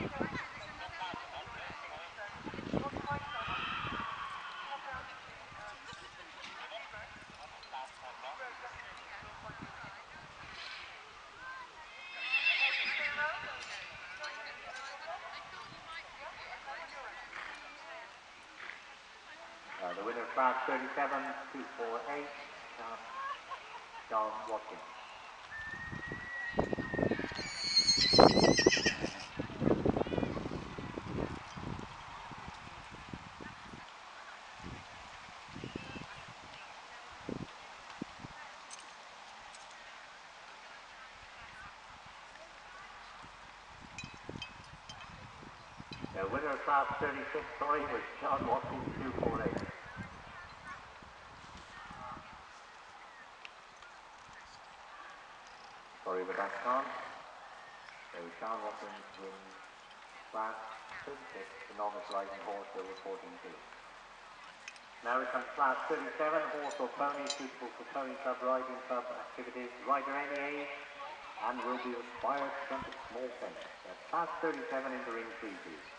Uh, the winner of class 37, 248, uh, John Watkins. The winner of class 36, sorry, was John Watkins, 248. Sorry about that, Sean. So Sean Watkins wins class 36, the novice riding horse over 14 feet. Now we come to class 37, horse or pony suitable for pony club riding club activities, rider any age, and will be required to jump a small fence. That's class 37 in the ring please.